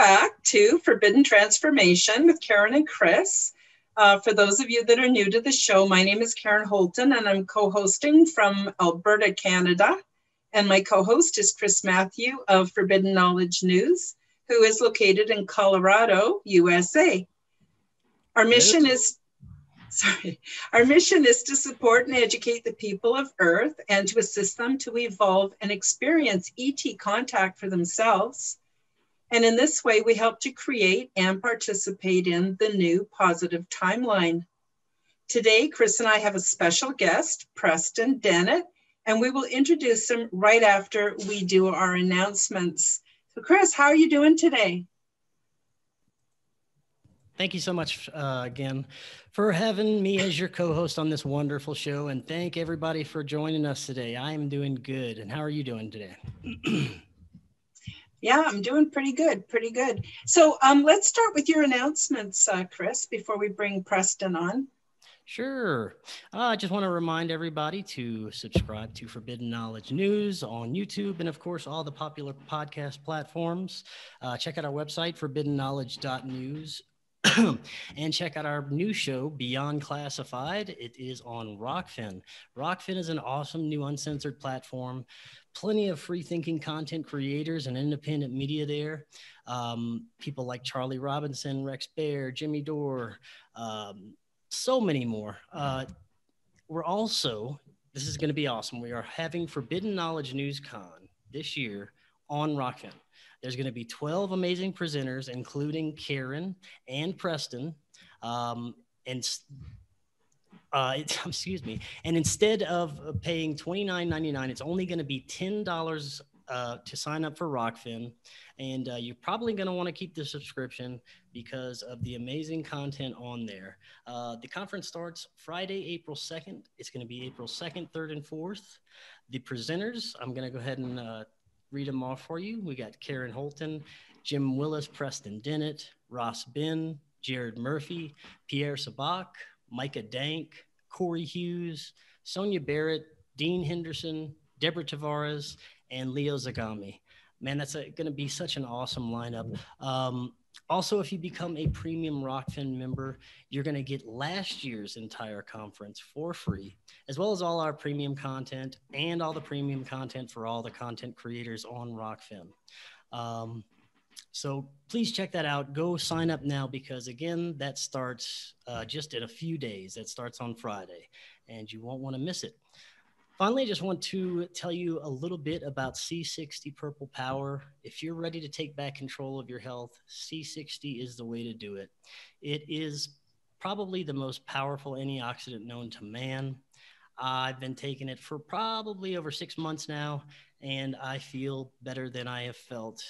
Welcome back to Forbidden Transformation with Karen and Chris. Uh, for those of you that are new to the show, my name is Karen Holton and I'm co hosting from Alberta, Canada. And my co host is Chris Mathieu of Forbidden Knowledge News, who is located in Colorado, USA. Our mission is sorry. Our mission is to support and educate the people of Earth and to assist them to evolve and experience ET contact for themselves. And in this way, we help to create and participate in the new positive timeline. Today, Chris and I have a special guest, Preston Dennett, and we will introduce him right after we do our announcements. So, Chris, how are you doing today? Thank you so much uh, again for having me as your co host on this wonderful show. And thank everybody for joining us today. I am doing good. And how are you doing today? yeah, I'm doing pretty good, pretty good. So um, let's start with your announcements, uh, Chris, before we bring Preston on. Sure. Uh, I just want to remind everybody to subscribe to Forbidden Knowledge News on YouTube and, of course, all the popular podcast platforms. Uh, check out our website, forbiddenknowledge.news. and check out our new show, Beyond Classified. It is on Rokfin. Rokfin is an awesome new uncensored platform. Plenty of free thinking content creators and independent media there. Um, people like Charlie Robinson, Rex Bear, Jimmy Dore, um, so many more. Uh, we're also, this is going to be awesome. We are having Forbidden Knowledge News Con this year on Rokfin. There's going to be 12 amazing presenters, including Karen and Preston. Um, and uh, excuse me. And instead of paying $29.99, it's only going to be $10 uh, to sign up for Rokfin. And uh, you're probably going to want to keep the subscription because of the amazing content on there. Uh, the conference starts Friday, April 2nd. It's going to be April 2nd, 3rd, and 4th. The presenters, I'm going to go ahead and uh, read them off for you. We got Karen Holton, Jim Willis, Preston Dennett, Ross Ben, Jared Murphy, Pierre Sabak, Micah Dank, Corey Hughes, Sonia Barrett, Dean Henderson, Deborah Tavares, and Leo Zagami. Man, that's going to be such an awesome lineup. Um, also, if you become a premium Rokfin member, you're going to get last year's entire conference for free, as well as all our premium content and all the premium content for all the content creators on Rokfin. Um, so please check that out. Go sign up now because, again, that starts uh, just in a few days. That starts on Friday, and you won't want to miss it. Finally, I just want to tell you a little bit about C60 Purple Power. If you're ready to take back control of your health, C60 is the way to do it. It is probably the most powerful antioxidant known to man. I've been taking it for probably over six months now, and I feel better than I have felt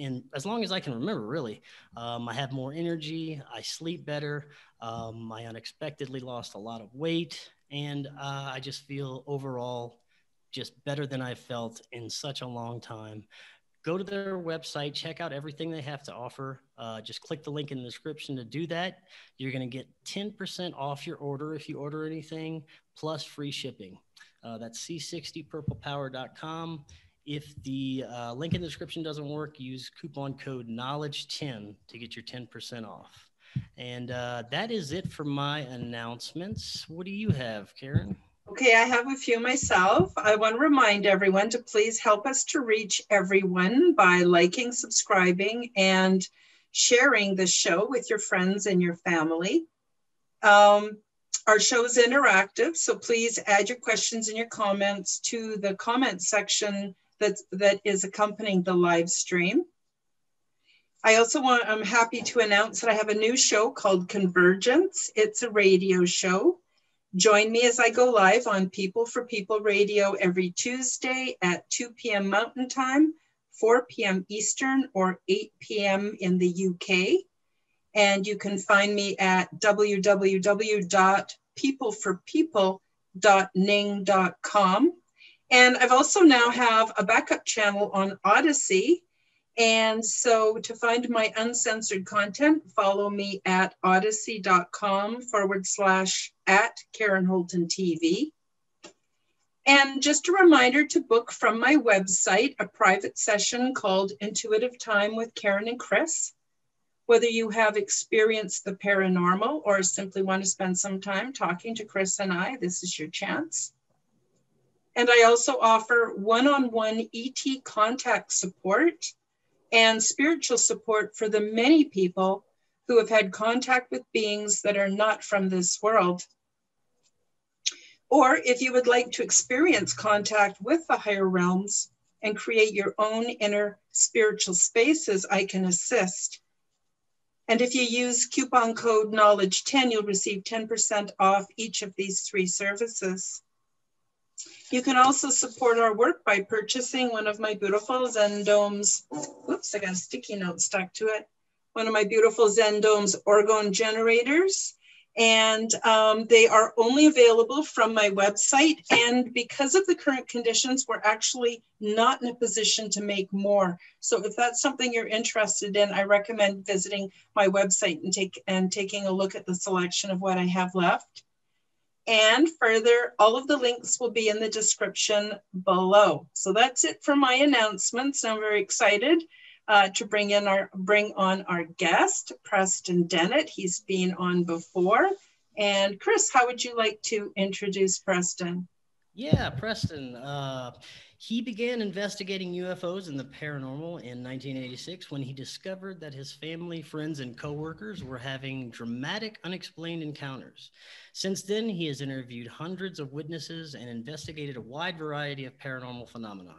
in as long as I can remember, really. Um, I have more energy, I sleep better, um, I unexpectedly lost a lot of weight and uh, I just feel overall just better than I've felt in such a long time. Go to their website, check out everything they have to offer. Uh, just click the link in the description to do that. You're going to get 10% off your order if you order anything, plus free shipping. Uh, that's c60purplepower.com. If the uh, link in the description doesn't work, use coupon code knowledge10 to get your 10% off. And uh, that is it for my announcements. What do you have, Karen? Okay, I have a few myself. I want to remind everyone to please help us to reach everyone by liking, subscribing, and sharing the show with your friends and your family. Um, our show is interactive, so please add your questions and your comments to the comment section that, that is accompanying the live stream. I also want, I'm happy to announce that I have a new show called Convergence. It's a radio show. Join me as I go live on People for People Radio every Tuesday at 2 p.m. Mountain Time, 4 p.m. Eastern, or 8 p.m. in the UK. And you can find me at www.peopleforpeople.ning.com. And I've also now have a backup channel on Odysee. and so to find my uncensored content, follow me at odysee.com forward slash at Karen Holton TV. And just a reminder to book from my website a private session called Intuitive Time with Karen and Chris. Whether you have experienced the paranormal or simply want to spend some time talking to Chris and I, this is your chance. And I also offer one on one ET contact support and spiritual support for the many people who have had contact with beings that are not from this world. Or if you would like to experience contact with the higher realms and create your own inner spiritual spaces, I can assist. And if you use coupon code knowledge 10, you'll receive 10% off each of these three services. You can also support our work by purchasing one of my beautiful Zen Domes. Oops, I got a sticky note stuck to it. One of my beautiful Zen Domes orgone generators and um, they are only available from my website. And because of the current conditions, we're actually not in a position to make more. So if that's something you're interested in, I recommend visiting my website and take and taking a look at the selection of what I have left. And further, all of the links will be in the description below. So that's it for my announcements. I'm very excited uh, to bring in our bring on our guest, Preston Dennett. He's been on before. And Chris, how would you like to introduce Preston? Yeah, Preston. Uh, he began investigating UFOs and the paranormal in 1986 when he discovered that his family, friends, and coworkers were having dramatic, unexplained encounters. Since then, he has interviewed hundreds of witnesses and investigated a wide variety of paranormal phenomena.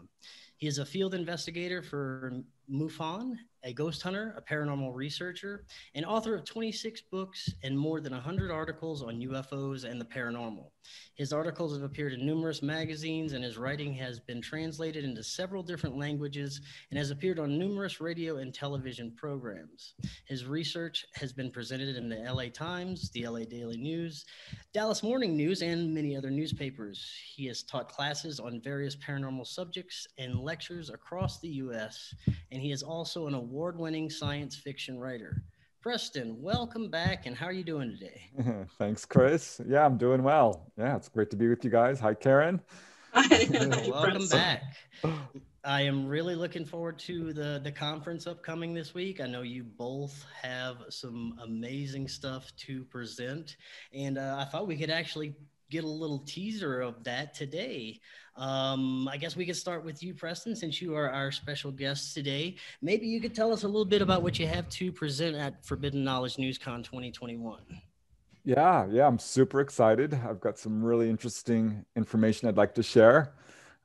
He is a field investigator for MUFON, a ghost hunter, a paranormal researcher, and author of 26 books and more than 100 articles on UFOs and the paranormal. His articles have appeared in numerous magazines, and his writing has been translated into several different languages and has appeared on numerous radio and television programs. His research has been presented in the LA Times, the LA Daily News, Dallas Morning News, and many other newspapers. He has taught classes on various paranormal subjects and lectures across the U.S., and he is also an award winning science fiction writer. Preston, welcome back, and how are you doing today? Thanks, Chris. Yeah, I'm doing well. Yeah, it's great to be with you guys. Hi, Karen. welcome back. I am really looking forward to the the conference upcoming this week. I know you both have some amazing stuff to present, and uh, I thought we could actually get a little teaser of that today. Um, I guess we could start with you, Preston, since you are our special guest today. Maybe you could tell us a little bit about what you have to present at Forbidden Knowledge NewsCon 2021. Yeah, yeah, I'm super excited. I've got some really interesting information I'd like to share.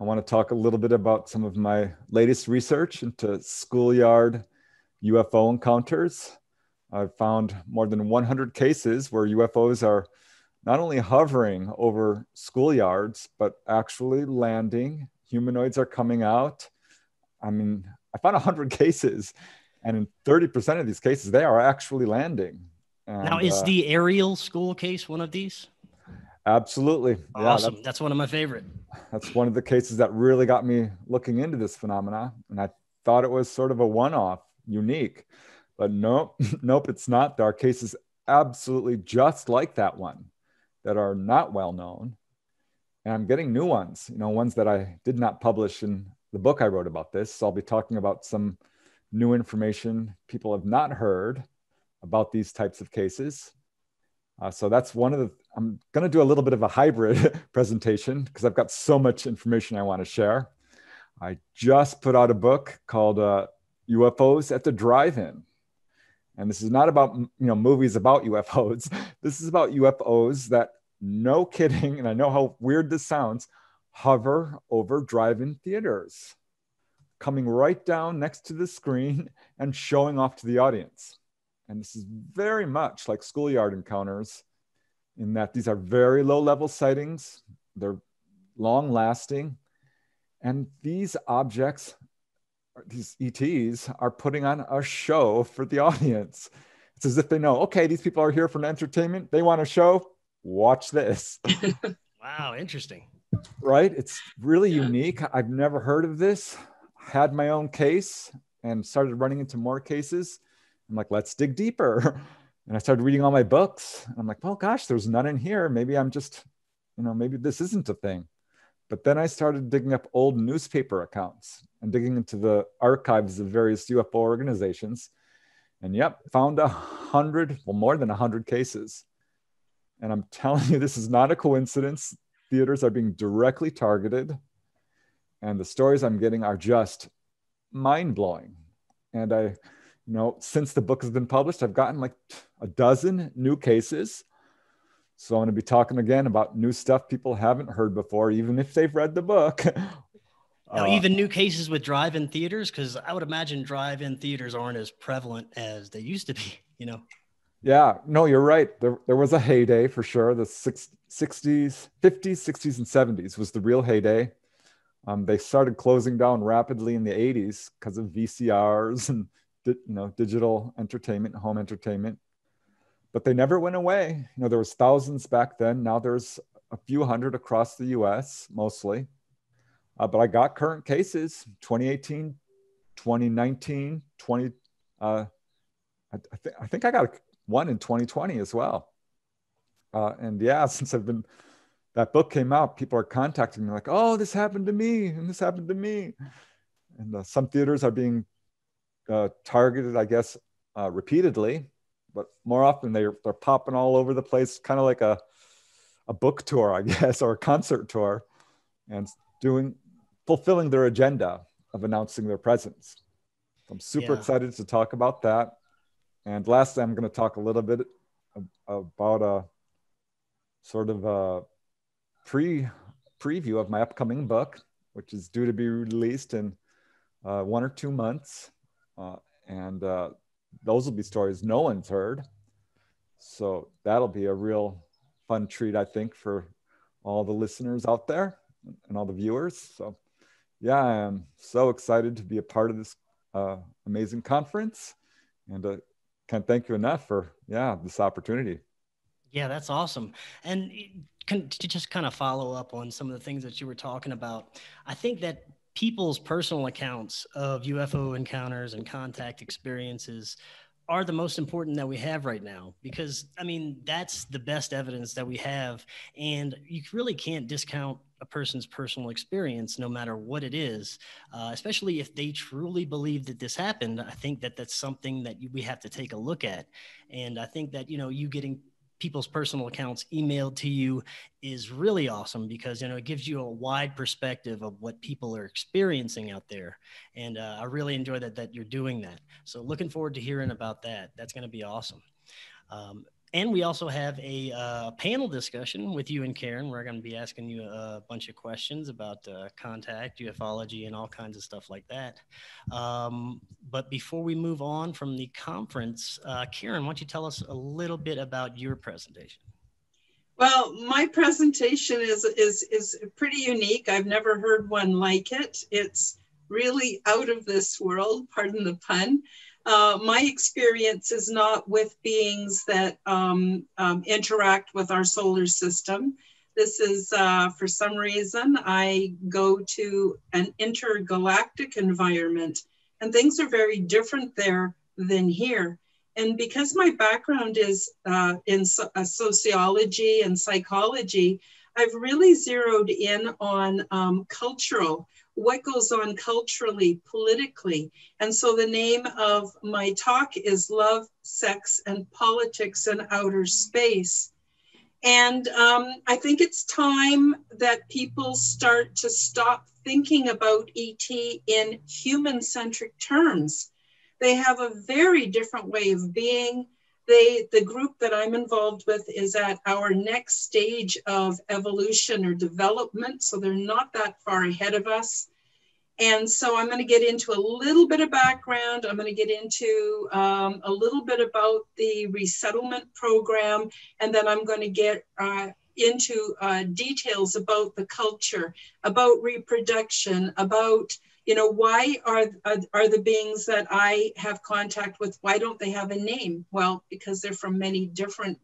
I want to talk a little bit about some of my latest research into schoolyard UFO encounters. I've found more than 100 cases where UFOs are not only hovering over schoolyards, but actually landing. Humanoids are coming out. I mean, I found 100 cases, and in 30% of these cases, they are actually landing. And, now, is uh, the Ariel school case one of these? Absolutely. Awesome. Yeah, that's, that's one of my favorite. That's one of the cases that really got me looking into this phenomena. And I thought it was sort of a one off, unique. But nope, nope, it's not. There are cases absolutely just like that one that are not well known. And I'm getting new ones, you know, ones that I did not publish in the book I wrote about this. So I'll be talking about some new information people have not heard about these types of cases. Uh, so that's one of the, I'm going to do a little bit of a hybrid presentation because I've got so much information I want to share. I just put out a book called uh, UFOs at the Drive-In. And this is not about you know movies about UFOs. This is about UFOs that, no kidding, and I know how weird this sounds, hover over drive-in theaters, coming right down next to the screen and showing off to the audience. And this is very much like schoolyard encounters in that these are very low level sightings, they're long lasting, and these objects these ETs are putting on a show for the audience. It's as if they know, okay, these people are here for entertainment. They want a show. Watch this. wow, interesting. Right? It's really yeah. unique. I've never heard of this. Had my own case and started running into more cases. I'm like, let's dig deeper. And I started reading all my books. I'm like, well, gosh, there's none in here. Maybe I'm just, you know, maybe this isn't a thing. But then I started digging up old newspaper accounts and digging into the archives of various UFO organizations. And yep, found a hundred, well, more than a hundred cases. And I'm telling you, this is not a coincidence. Theaters are being directly targeted. And the stories I'm getting are just mind blowing. And I, you know, since the book has been published, I've gotten like a dozen new cases so I'm going to be talking again about new stuff people haven't heard before, even if they've read the book. Now, uh, even new cases with drive-in theaters, because I would imagine drive-in theaters aren't as prevalent as they used to be. You know. Yeah, no, you're right. There, there was a heyday for sure. The six, 60s, 50s, 60s, and 70s was the real heyday. Um, they started closing down rapidly in the 80s because of VCRs and you know digital entertainment, home entertainment but they never went away. You know, there was thousands back then. Now there's a few hundred across the U.S. mostly. Uh, but I got current cases 2018, 2019, 20. Uh, I, th- I think I got one in 2020 as well. Uh, and yeah, since I've been that book came out, people are contacting me like, "Oh, this happened to me, and this happened to me." And uh, some theaters are being uh, targeted, I guess, uh, repeatedly but more often they're they're popping all over the place, kind of like a a book tour, I guess, or a concert tour, and doing fulfilling their agenda of announcing their presence. I'm super yeah. excited to talk about that. And lastly, I'm going to talk a little bit about a sort of a pre preview of my upcoming book, which is due to be released in uh, one or two months. Uh, and uh, those will be stories no one's heard. So that'll be a real fun treat, I think, for all the listeners out there and all the viewers. So, yeah, I am so excited to be a part of this uh, amazing conference, and can't thank you enough for yeah this opportunity. Yeah, that's awesome. And eh, can, to just kind of follow up on some of the things that you were talking about, I think that people's personal accounts of UFO encounters and contact experiences are the most important that we have right now because I mean that's the best evidence that we have. And you really can't discount a person's personal experience no matter what it is uh, especially if they truly believe that this happened. I think that that's something that we have to take a look at. And I think that you know you getting people's personal accounts emailed to you is really awesome because you know it gives you a wide perspective of what people are experiencing out there. And uh, i really enjoy that that you're doing that. So looking forward to hearing about that. That's going to be awesome. Um, and we also have a uh, panel discussion with you and Karen. We're going to be asking you a bunch of questions about uh, contact, ufology, and all kinds of stuff like that. Um, but before we move on from the conference, uh, Karen, why don't you tell us a little bit about your presentation? Well, my presentation is is is pretty unique. I've never heard one like it. It's really out of this world, pardon the pun. Uh, my experience is not with beings that um, um, interact with our solar system. This is, uh, for some reason, I go to an intergalactic environment, and things are very different there than here. And because my background is uh, in so- uh, sociology and psychology, I've really zeroed in on um, cultural what goes on culturally, politically. And so the name of my talk is Love, Sex, and Politics in Outer Space. And um, I think it's time that people start to stop thinking about ET in human centric terms. They have a very different way of being they the group that i'm involved with is at our next stage of evolution or development so they're not that far ahead of us. And so i'm going to get into a little bit of background. I'm going to get into um, a little bit about the resettlement program and then i'm going to get uh, into uh, details about the culture about reproduction about you know why are, are, are the beings that i have contact with why don't they have a name? Well because they're from many different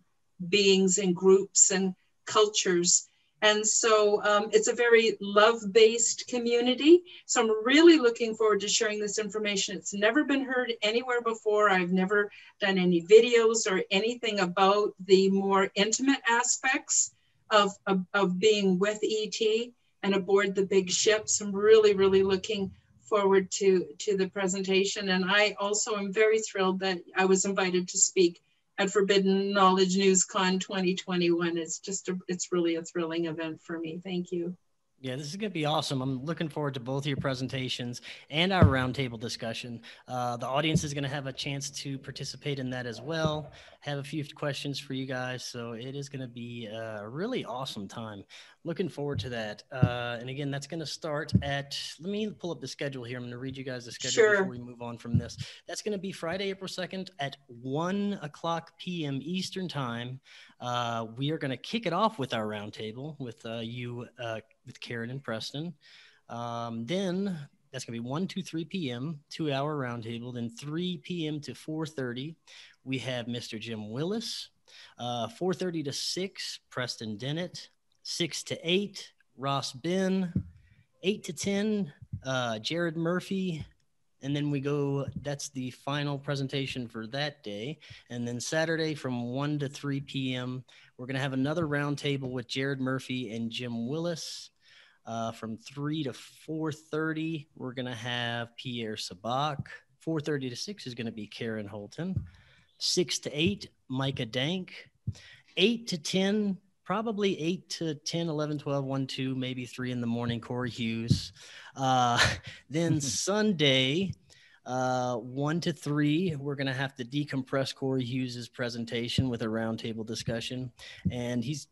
beings and groups and cultures. And so um, it's a very love-based community. So i'm really looking forward to sharing this information. It's never been heard anywhere before. I've never done any videos or anything about the more intimate aspects of, of, of being with et and aboard the big ships. I'm really, really looking forward to, to the presentation. And I also am very thrilled that I was invited to speak at Forbidden Knowledge NewsCon 2021. It's just, a, it's really a thrilling event for me. Thank you. Yeah, this is going to be awesome. I'm looking forward to both your presentations and our roundtable discussion. Uh, the audience is going to have a chance to participate in that as well. Have a few questions for you guys. So it is going to be a really awesome time. Looking forward to that. Uh, and again, that's going to start at, let me pull up the schedule here. I'm going to read you guys the schedule sure. before we move on from this. That's going to be Friday, April 2nd at 1 o'clock p.m. Eastern Time. Uh, we are going to kick it off with our roundtable with uh, you, uh, with Karen and Preston. Um, then that's going to be 1 to 3 p.m., two hour roundtable. Then 3 p.m. to 4.30, we have Mr. Jim Willis. Uh, 4.30 to 6, Preston Dennett. 6 to 8, Ross Ben. 8 to 10, uh, Jared Murphy. And then we go, that's the final presentation for that day. And then Saturday from 1 to 3 p.m., we're going to have another roundtable with Jared Murphy and Jim Willis. Uh, from 3 to 4.30, we're going to have Pierre Sabak. 4.30 to 6 is going to be Karen Holton. 6 to 8, Micah Dank. 8 to 10, probably 8 to 10, 11, 12, 1, 2, maybe 3 in the morning, Corey Hughes. Uh, then Sunday, uh, 1 to 3, we're going to have to decompress Corey Hughes's presentation with a roundtable discussion. And he's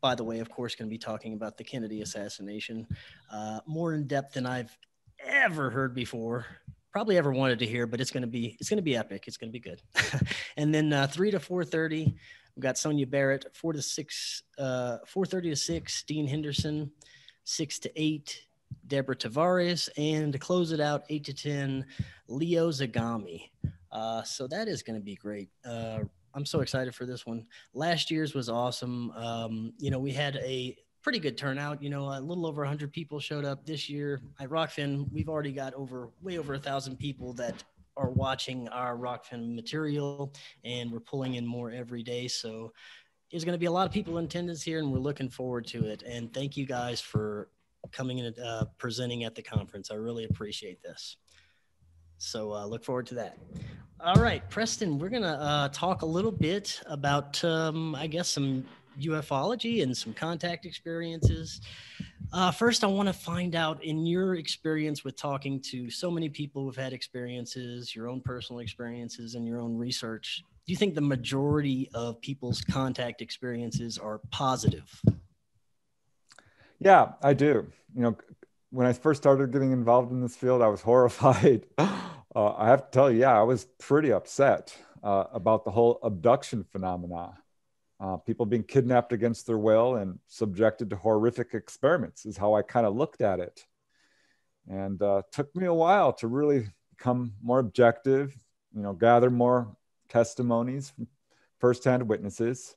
by the way, of course, going to be talking about the Kennedy assassination uh, more in depth than I've ever heard before. Probably ever wanted to hear, but it's going to be it's to be epic. It's going to be good. and then uh, three to four thirty, we've got Sonia Barrett. Four to six, uh, four thirty to six, Dean Henderson. Six to eight, Deborah Tavares, and to close it out, eight to ten, Leo Zagami. Uh, so that is going to be great. Uh, I'm so excited for this one. Last year's was awesome. Um, you know, we had a pretty good turnout. You know, a little over 100 people showed up this year at Rokfin. We've already got over way over a thousand people that are watching our Rokfin material, and we're pulling in more every day. So there's going to be a lot of people in attendance here, and we're looking forward to it. And thank you guys for coming and uh, presenting at the conference. I really appreciate this. So uh, look forward to that. All right, Preston, we're going to uh, talk a little bit about, um, I guess, some ufology and some contact experiences. Uh, first, I want to find out in your experience with talking to so many people who've had experiences, your own personal experiences, and your own research. Do you think the majority of people's contact experiences are positive? Yeah, I do. You know, when I first started getting involved in this field, I was horrified. Uh, I have to tell you, yeah, I was pretty upset uh, about the whole abduction phenomena. Uh, people being kidnapped against their will and subjected to horrific experiments is how I kind of looked at it. And uh, took me a while to really become more objective, you know, gather more testimonies from firsthand witnesses.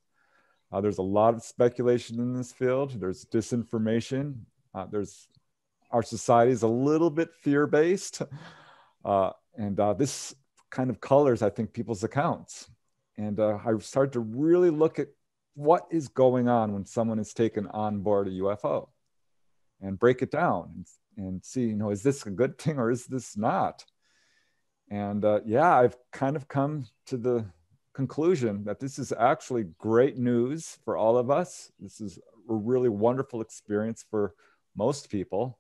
Uh, there's a lot of speculation in this field. There's disinformation. Uh, there's our society is a little bit fear-based, uh, and uh, this kind of colors, I think, people's accounts. And uh, I started to really look at what is going on when someone is taken on board a UFO, and break it down and, and see, you know, is this a good thing or is this not? And uh, yeah, I've kind of come to the conclusion that this is actually great news for all of us. This is a really wonderful experience for most people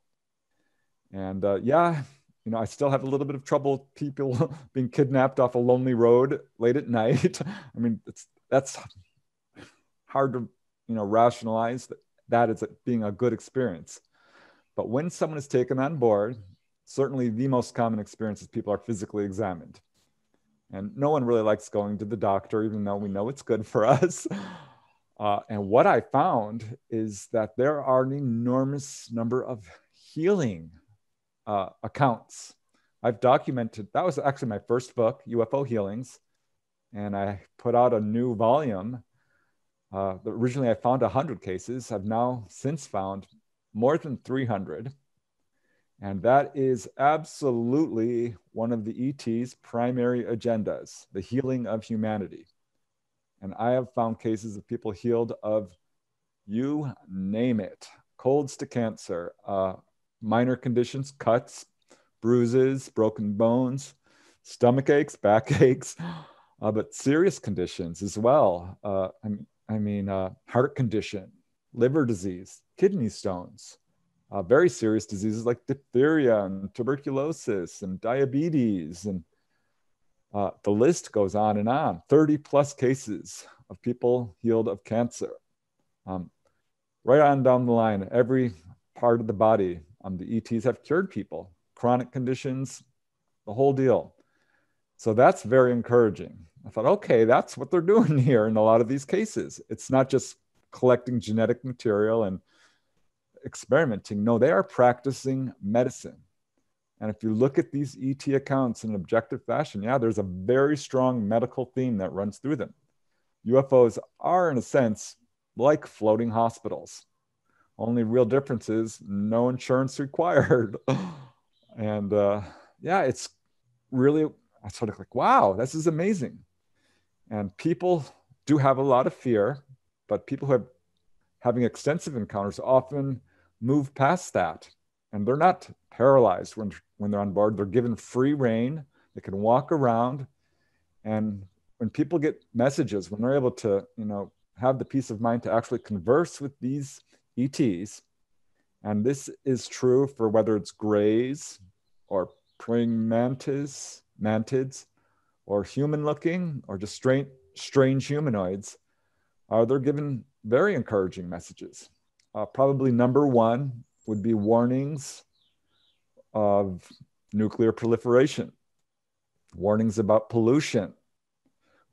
and uh, yeah, you know, I still have a little bit of trouble people being kidnapped off a lonely road late at night. I mean, it's that's hard to you know rationalize that that is being a good experience. But when someone is taken on board, certainly the most common experience is people are physically examined. And no one really likes going to the doctor, even though we know it's good for us. Uh, and what I found is that there are an enormous number of healing uh, accounts. I've documented, that was actually my first book, UFO Healings. And I put out a new volume. Uh, originally, I found 100 cases. I've now since found more than 300. And that is absolutely one of the ET's primary agendas the healing of humanity. And I have found cases of people healed of you name it colds to cancer, uh, minor conditions, cuts, bruises, broken bones, stomach aches, back aches, uh, but serious conditions as well. Uh, I, I, mean, uh, heart condition, liver disease, kidney stones, uh, very serious diseases like diphtheria and tuberculosis and diabetes. And uh, the list goes on and on 30 plus cases of people healed of cancer. Um, right on down the line, every part of the body, um, the ETs have cured people, chronic conditions, the whole deal. So that's very encouraging. I thought, okay, that's what they're doing here in a lot of these cases. It's not just collecting genetic material and experimenting. No, they are practicing medicine. And if you look at these ET accounts in an objective fashion, yeah, there's a very strong medical theme that runs through them. UFOs are, in a sense, like floating hospitals. Only real difference is no insurance required. and uh, yeah, it's really, I sort of like, wow, this is amazing. And people do have a lot of fear, but people who have having extensive encounters often move past that and they're not paralyzed when, when they're on board. They're given free rein. They can walk around. And when people get messages, when they're able to, you know, have the peace of mind to actually converse with these ETs, and this is true for whether it's grays or praying mantis, mantids, or human looking, or just strange, strange humanoids, uh, they're given very encouraging messages. Uh, probably number one would be warnings of nuclear proliferation, warnings about pollution,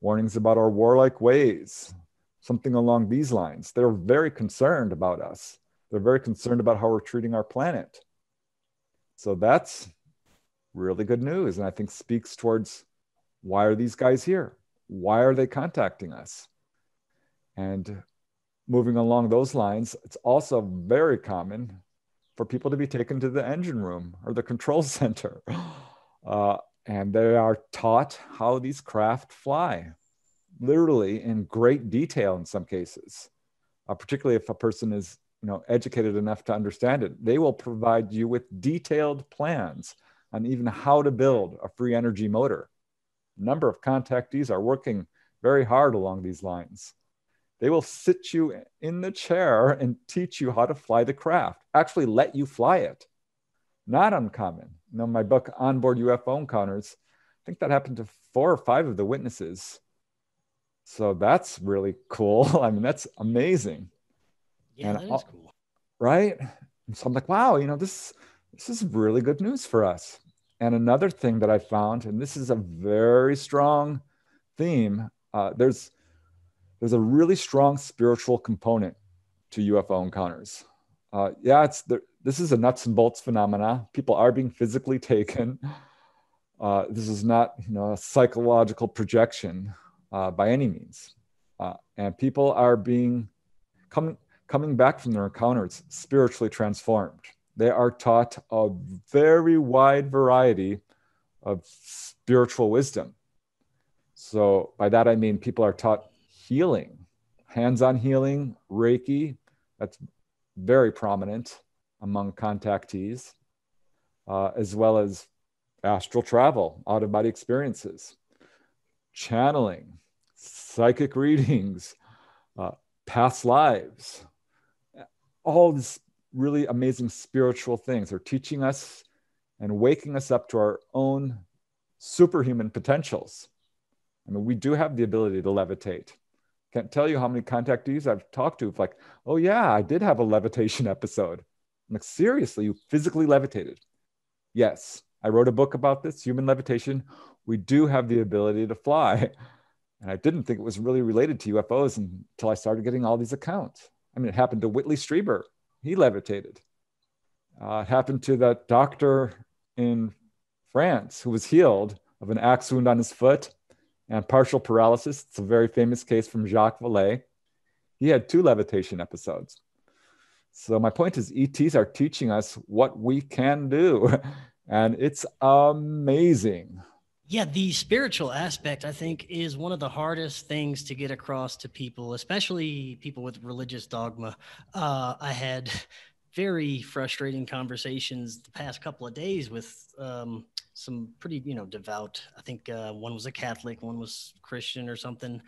warnings about our warlike ways, something along these lines. They're very concerned about us. They're very concerned about how we're treating our planet. So that's really good news. And I think speaks towards why are these guys here? Why are they contacting us? And moving along those lines, it's also very common for people to be taken to the engine room or the control center. Uh, and they are taught how these craft fly, literally in great detail in some cases, uh, particularly if a person is you know, educated enough to understand it. They will provide you with detailed plans on even how to build a free energy motor. A number of contactees are working very hard along these lines. They will sit you in the chair and teach you how to fly the craft, actually let you fly it. Not uncommon. You know, my book, Onboard UFO Encounters, I think that happened to four or five of the witnesses. So that's really cool. I mean, that's amazing. Yeah, and, that is cool. Right? And so I'm like, wow, you know, this this is really good news for us. And another thing that I found, and this is a very strong theme, uh, there's there's a really strong spiritual component to UFO encounters. Uh, yeah, it's the, this is a nuts and bolts phenomena. People are being physically taken. Uh, this is not you know a psychological projection uh, by any means, uh, and people are being coming coming back from their encounters spiritually transformed. They are taught a very wide variety of spiritual wisdom. So by that I mean people are taught healing, hands on healing, Reiki, that's very prominent among contactees, uh, as well as astral travel, out of body experiences, channeling, psychic readings, uh, past lives, all these really amazing spiritual things are teaching us and waking us up to our own superhuman potentials. I mean, we do have the ability to levitate. Can't tell you how many contactees I've talked to. Like, oh yeah, I did have a levitation episode. I'm like, seriously, you physically levitated? Yes, I wrote a book about this, human levitation. We do have the ability to fly. And I didn't think it was really related to UFOs until I started getting all these accounts. I mean, it happened to Whitley Strieber. He levitated. Uh, it happened to that doctor in France who was healed of an axe wound on his foot and partial paralysis. It's a very famous case from Jacques Vallée. He had two levitation episodes. So my point is ETs are teaching us what we can do and it's amazing. Yeah, the spiritual aspect, I think, is one of the hardest things to get across to people, especially people with religious dogma. Uh, I had very frustrating conversations the past couple of days with um, some pretty, you know, devout. I think uh, one was a Catholic, one was Christian or something.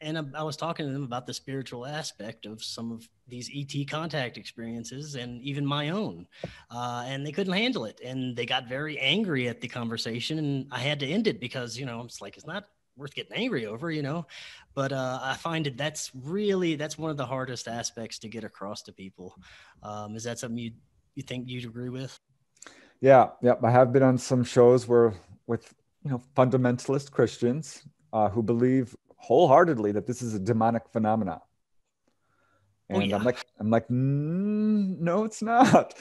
And I, I was talking to them about the spiritual aspect of some of these ET contact experiences and even my own. Uh, and they couldn't handle it. And they got very angry at the conversation. And I had to end it because, you know, just like, it's not worth getting angry over, you know. But uh, I find that that's really that's one of the hardest aspects to get across to people. Um, is that something you you think you'd agree with? Yeah, yeah. I have been on some shows where with you know fundamentalist Christians uh, who believe wholeheartedly that this is a demonic phenomenon. Oh, and oh, yeah. I'm like, I'm like, mm, no, it's not,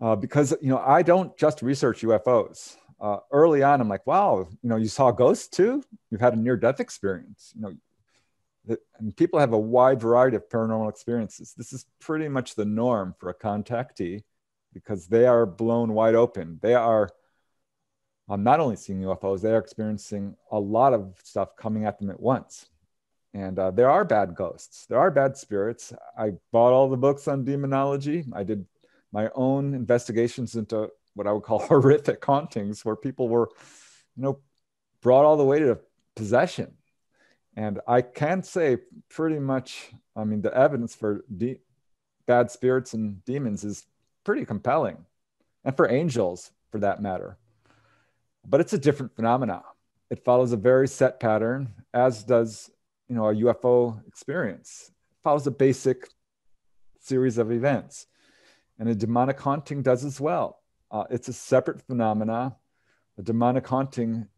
uh, because you know I don't just research UFOs uh, early on, I'm like, wow, you know, you saw ghosts too. You've had a near death experience. You know, the, and people have a wide variety of paranormal experiences. This is pretty much the norm for a contactee because they are blown wide open. They are um, not only seeing UFOs, they are experiencing a lot of stuff coming at them at once. And uh, there are bad ghosts, there are bad spirits. I bought all the books on demonology. I did my own investigations into what I would call horrific hauntings where people were, you know, brought all the way to possession. And I can say pretty much, I mean, the evidence for de- bad spirits and demons is pretty compelling, and for angels for that matter. But it's a different phenomenon. It follows a very set pattern, as does, you know, a UFO experience. It follows a basic series of events. And a demonic haunting does as well. Uh, it's a separate phenomena. A demonic haunting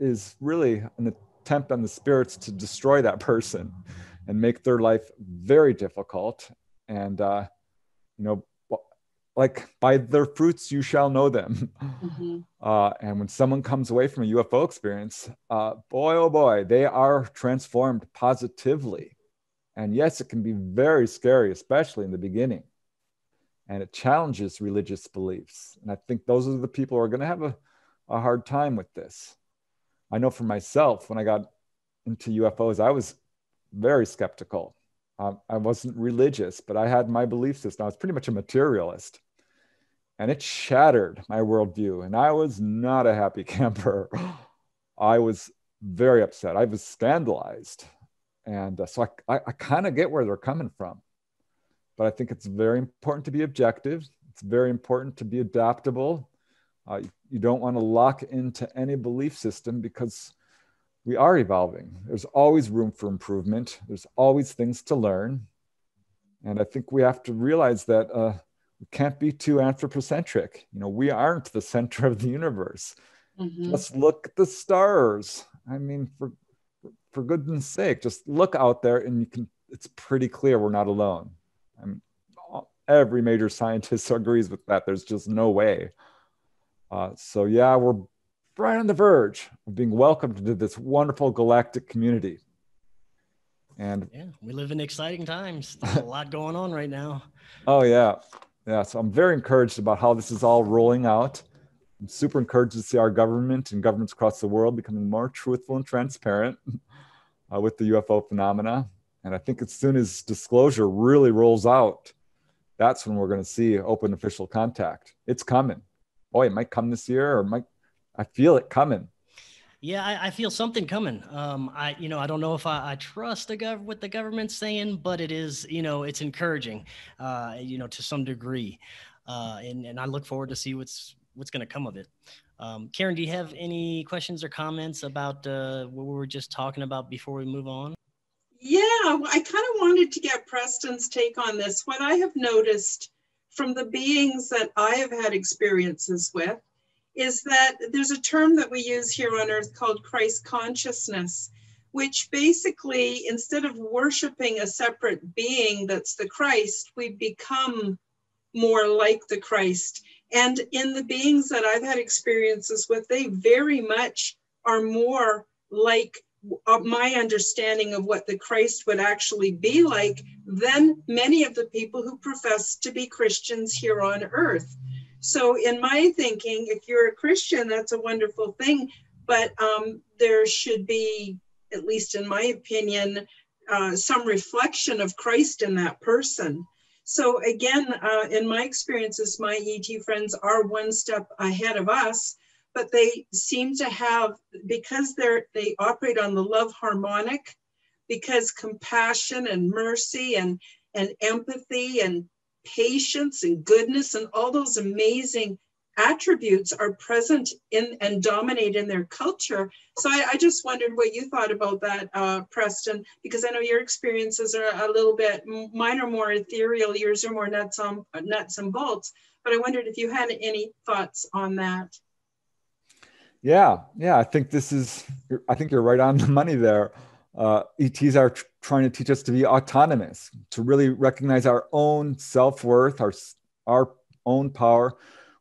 is really an attempt on the spirits to destroy that person and make their life very difficult. And, uh, you know, like by their fruits you shall know them. Mm-hmm. Uh, and when someone comes away from a UFO experience, uh, boy, oh boy, they are transformed positively. And yes, it can be very scary, especially in the beginning and it challenges religious beliefs. And I think those are the people who are going to have a, a hard time with this. I know for myself, when I got into UFOs, I was very skeptical. Um, I wasn't religious, but I had my belief system. I was pretty much a materialist. And it shattered my worldview. And I was not a happy camper. I was very upset. I was scandalized. And uh, so I, I, I kind of get where they're coming from but I think it's very important to be objective. It's very important to be adaptable. Uh, you don't want to lock into any belief system because we are evolving. There's always room for improvement. There's always things to learn. And I think we have to realize that uh, we can't be too anthropocentric. You know, we aren't the center of the universe. Mm-hmm. Just look at the stars. I mean, for for goodness sake, just look out there and you can it's pretty clear we're not alone. And every major scientist agrees with that. There's just no way. Uh, so yeah, we're right on the verge of being welcomed into this wonderful galactic community. And yeah, we live in exciting times. There's a lot going on right now. Oh yeah, yeah. So I'm very encouraged about how this is all rolling out. I'm super encouraged to see our government and governments across the world becoming more truthful and transparent uh, with the UFO phenomena. And I think as soon as disclosure really rolls out, that's when we're going to see open official contact. It's coming. Boy, it might come this year or might, I feel it coming. Yeah, I, I feel something coming. Um, I, you know, I don't know if I, I trust the gov- what the government's saying, but it is, you know, it's encouraging, uh, you know, to some degree. Uh, and, and I look forward to see what's, what's going to come of it. Um, Karen, do you have any questions or comments about uh, what we were just talking about before we move on? Yeah, I kind of wanted to get Preston's take on this. What I have noticed from the beings that I have had experiences with is that there's a term that we use here on earth called Christ consciousness, which basically, instead of worshiping a separate being that's the Christ, we become more like the Christ. And in the beings that I've had experiences with, they very much are more like my understanding of what the Christ would actually be like than many of the people who profess to be Christians here on earth. So, in my thinking, if you're a Christian, that's a wonderful thing, but um, there should be, at least in my opinion, uh, some reflection of Christ in that person. So again, uh, in my experiences, my ET friends are one step ahead of us, but they seem to have because they're they operate on the love harmonic, because compassion and mercy and and empathy and patience and goodness and all those amazing attributes are present in and dominate in their culture. So I, I just wondered what you thought about that, uh, Preston, because I know your experiences are a little bit, mine are more ethereal, yours are more nuts on nuts and bolts. But I wondered if you had any thoughts on that. Yeah, yeah, I think this is, I think you're right on the money there. Uh, ETs are tr- trying to teach us to be autonomous, to really recognize our own self worth, our our own power,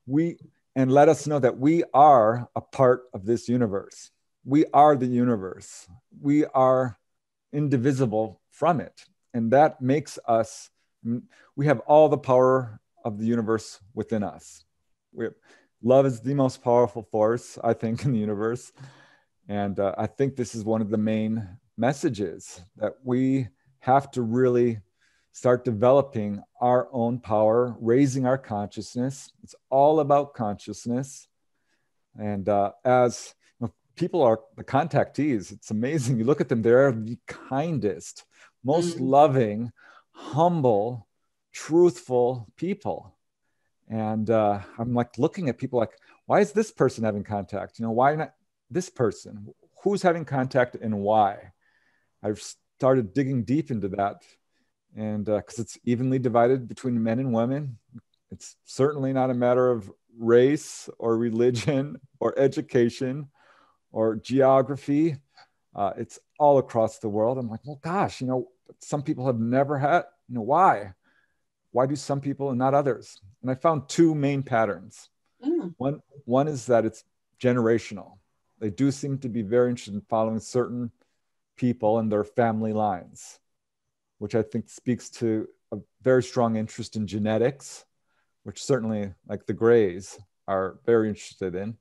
we and let us know that we are a part of this universe. We are the universe. We are indivisible from it. And that makes us, we have all the power of the universe within us. We, love is the most powerful force, I think, in the universe. And uh, I think this is one of the main messages that we have to really start developing our own power, raising our consciousness. It's all about consciousness. And uh, as you know, people are the contactees, it's amazing. You look at them, they're the kindest, most mm. loving, humble, truthful people. And uh, I'm like looking at people like, why is this person having contact? You know, why not this person? Who's having contact and why? I've started digging deep into that and because uh, it's evenly divided between men and women it's certainly not a matter of race or religion or education or geography uh, it's all across the world i'm like well gosh you know some people have never had you know why why do some people and not others and i found two main patterns mm. one one is that it's generational they do seem to be very interested in following certain people and their family lines which I think speaks to a very strong interest in genetics, which certainly, like the Greys, are very interested in.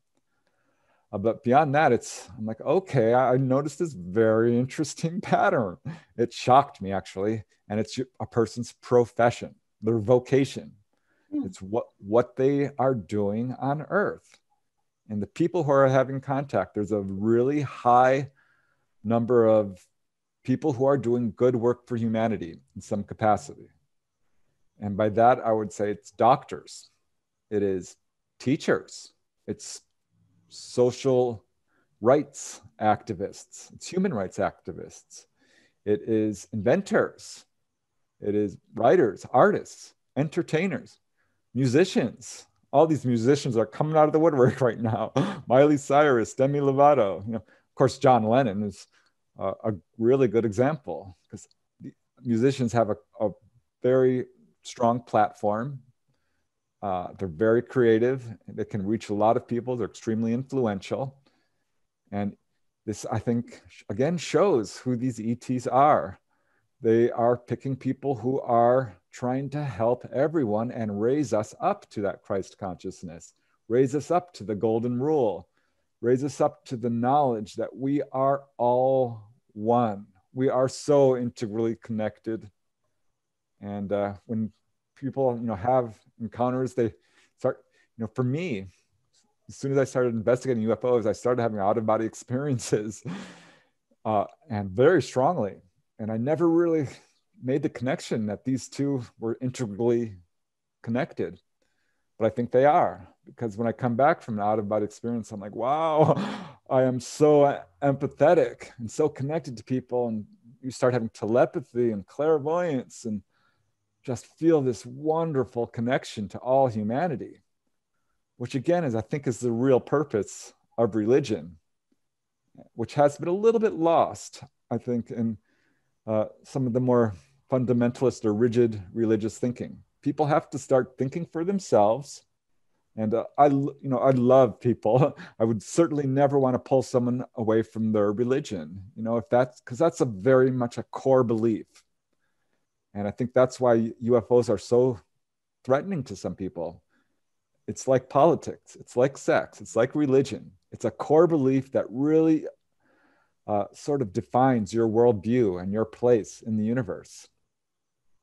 Uh, but beyond that, it's I'm like, okay, I, I noticed this very interesting pattern. It shocked me actually, and it's a person's profession, their vocation. Mm. It's what what they are doing on Earth, and the people who are having contact. There's a really high number of people who are doing good work for humanity in some capacity. And by that, I would say it's doctors, it is teachers, it's social rights activists, it's human rights activists, it is inventors, it is writers, artists, entertainers, musicians. All these musicians are coming out of the woodwork right now. Miley Cyrus, Demi Lovato, you know, of course, John Lennon is uh, a really good example because musicians have a, a, very strong platform. Uh, they're very creative. They can reach a lot of people. They're extremely influential. And this, I think, again, shows who these ETs are. They are picking people who are trying to help everyone and raise us up to that Christ consciousness, raise us up to the golden rule, raise us up to the knowledge that we are all one. We are so integrally connected. And uh, when people, you know, have encounters, they start, you know, for me, as soon as I started investigating UFOs, I started having out of body experiences uh, and very strongly. And I never really made the connection that these two were integrally connected. But I think they are because when I come back from an out of body experience, I'm like, wow, I am so empathetic and so connected to people. And you start having telepathy and clairvoyance and just feel this wonderful connection to all humanity, which again is, I think, is the real purpose of religion, which has been a little bit lost, I think, in uh, some of the more fundamentalist or rigid religious thinking. People have to start thinking for themselves and uh, I, you know, I love people. I would certainly never want to pull someone away from their religion. You know, if that's because that's a very much a core belief, and I think that's why UFOs are so threatening to some people. It's like politics. It's like sex. It's like religion. It's a core belief that really uh, sort of defines your worldview and your place in the universe.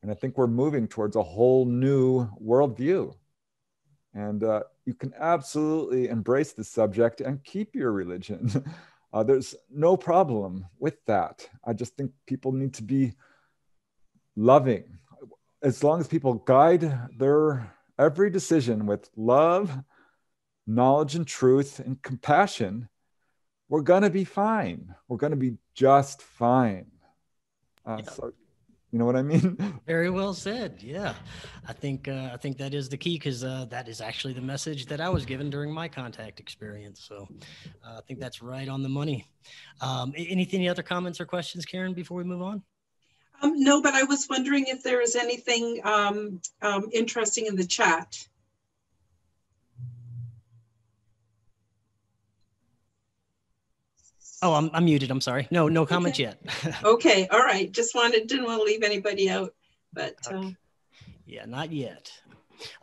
And I think we're moving towards a whole new worldview. And uh, you can absolutely embrace the subject and keep your religion. uh, there's no problem with that. I just think people need to be loving. As long as people guide their every decision with love, knowledge, and truth and compassion, we're going to be fine. We're going to be just fine. Uh, yeah. So, you know what I mean? Very well said. Yeah, I think uh, I think that is the key because uh, that is actually the message that I was given during my contact experience. So uh, I think that's right on the money. Um, anything, any other comments or questions, Karen, before we move on? Um, no, but I was wondering if there is anything um, um interesting in the chat. Oh, I'm, I'm muted. I'm sorry. No, no comments okay. yet. okay. All right. Just wanted, didn't want to leave anybody out, but. Okay. Um, yeah, not yet.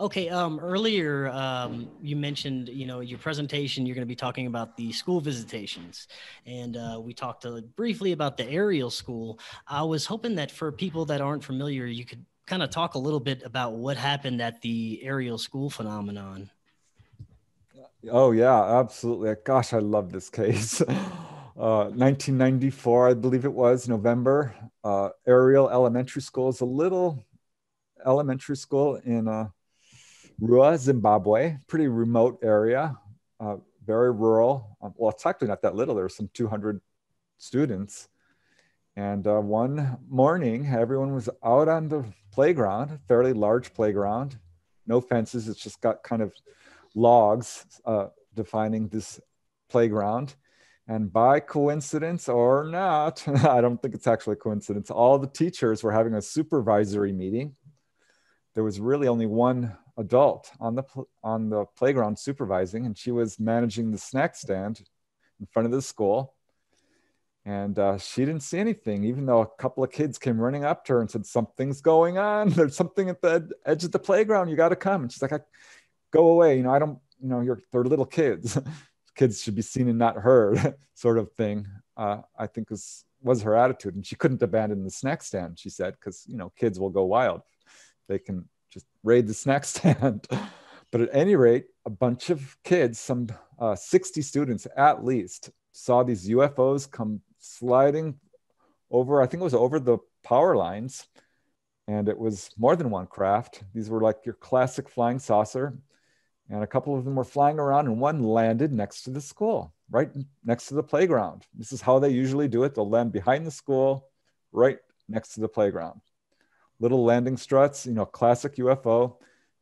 Okay. Um, earlier, um, you mentioned, you know, your presentation, you're going to be talking about the school visitations. And uh, we talked uh, briefly about the Ariel school. I was hoping that for people that aren't familiar, you could kind of talk a little bit about what happened at the Ariel school phenomenon. Oh, yeah, absolutely. Gosh, I love this case. 1994, uh, I believe it was, November. Uh, Ariel Elementary School is a little elementary school in uh, Ruwa, Zimbabwe, pretty remote area, uh, very rural. Um, well, it's actually not that little. There were some 200 students. And uh, one morning, everyone was out on the playground, fairly large playground, no fences. It's just got kind of logs uh, defining this playground. And by coincidence or not, I don't think it's actually coincidence, all the teachers were having a supervisory meeting. There was really only one adult on the, on the playground supervising, and she was managing the snack stand in front of the school. And uh, she didn't see anything, even though a couple of kids came running up to her and said, Something's going on. There's something at the edge of the playground. You got to come. And she's like, Go away. You know, I don't, you know, you're, they're little kids. kids should be seen and not heard sort of thing uh, i think was was her attitude. And she couldn't abandon the snack stand she said because you know kids will go wild. They can just raid the snack stand. But at any rate a bunch of kids some uh, 60 students at least saw these ufos come sliding over i think it was over the power lines. And it was more than one craft. These were like your classic flying saucer and a couple of them were flying around and one landed next to the school right next to the playground. This is how they usually do it. They'll land behind the school right next to the playground. Little landing struts you know classic ufo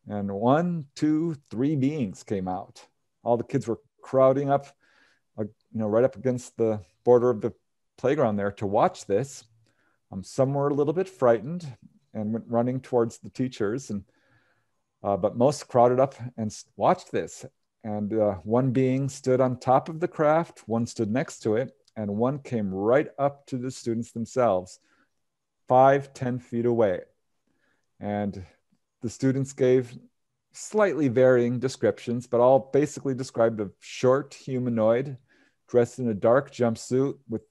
and one two three beings came out. All the kids were crowding up uh, you know right up against the border of the playground there to watch this. Um, some were a little bit frightened and went running towards the teachers and uh, but most crowded up and watched this. And uh, one being stood on top of the craft, one stood next to it, and one came right up to the students themselves, five, ten feet away. And the students gave slightly varying descriptions, but all basically described a short humanoid dressed in a dark jumpsuit with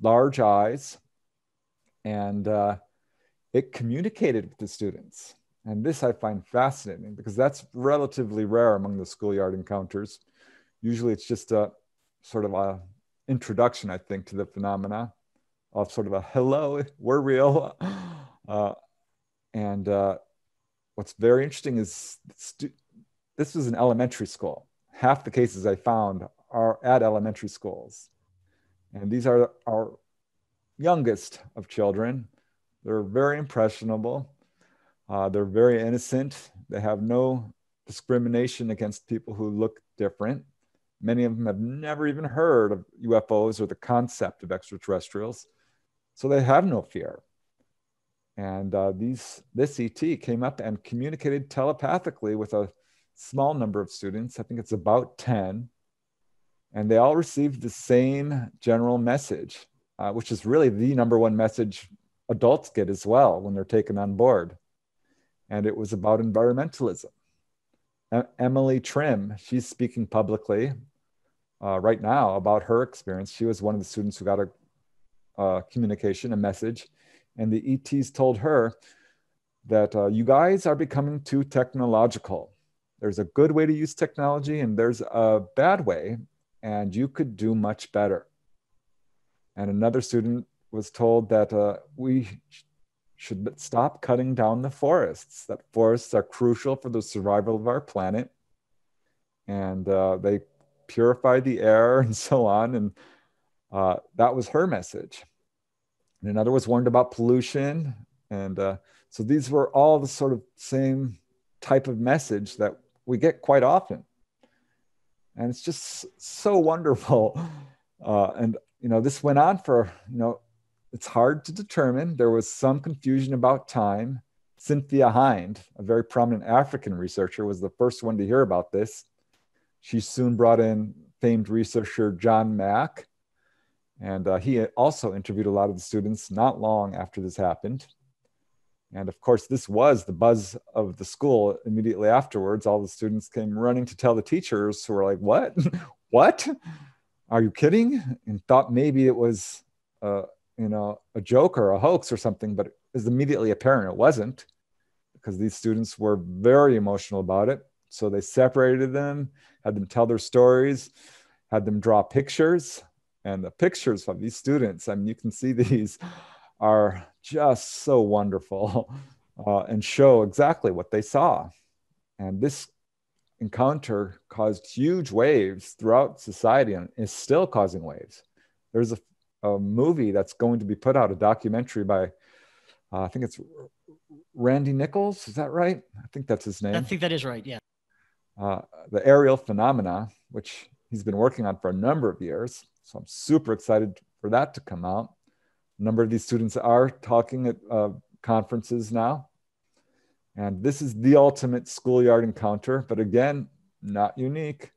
large eyes. And uh, it communicated with the students. And this I find fascinating because that's relatively rare among the schoolyard encounters. Usually it's just a sort of a introduction, I think, to the phenomena of sort of a hello, we're real. Uh, and uh, what's very interesting is stu- this was an elementary school. Half the cases I found are at elementary schools. And these are our youngest of children. They're very impressionable uh, they're very innocent. They have no discrimination against people who look different. Many of them have never even heard of UFOs or the concept of extraterrestrials, so they have no fear. And uh, these, this ET came up and communicated telepathically with a small number of students. I think it's about 10. And they all received the same general message, uh, which is really the number one message adults get as well when they're taken on board and it was about environmentalism. Emily Trim, she's speaking publicly uh, right now about her experience. She was one of the students who got a, a communication, a message, and the ETs told her, that uh, you guys are becoming too technological. There's a good way to use technology and there's a bad way, and you could do much better. And another student was told that uh, we should stop cutting down the forests, that forests are crucial for the survival of our planet. And uh, they purify the air and so on. And uh, that was her message. And another was warned about pollution. And uh, so these were all the sort of same type of message that we get quite often. And it's just so wonderful. Uh, and, you know, this went on for, you know, it's hard to determine. There was some confusion about time. Cynthia Hind, a very prominent African researcher, was the first one to hear about this. She soon brought in famed researcher John Mack, and uh, he also interviewed a lot of the students not long after this happened. And of course, this was the buzz of the school immediately afterwards. All the students came running to tell the teachers who were like, What? what? Are you kidding? And thought maybe it was, uh, you know, a joke or a hoax or something, but it was immediately apparent it wasn't because these students were very emotional about it. So they separated them, had them tell their stories, had them draw pictures. And the pictures of these students, I mean, you can see these are just so wonderful uh, and show exactly what they saw. And this encounter caused huge waves throughout society and is still causing waves. There's a, a movie that's going to be put out, a documentary by, uh, I think it's Randy Nichols. Is that right? I think that's his name. I think that is right. Yeah. Uh, the Ariel phenomena, which he's been working on for a number of years. So I'm super excited for that to come out. A number of these students are talking at uh, conferences now. And this is the ultimate schoolyard encounter, but again, not unique.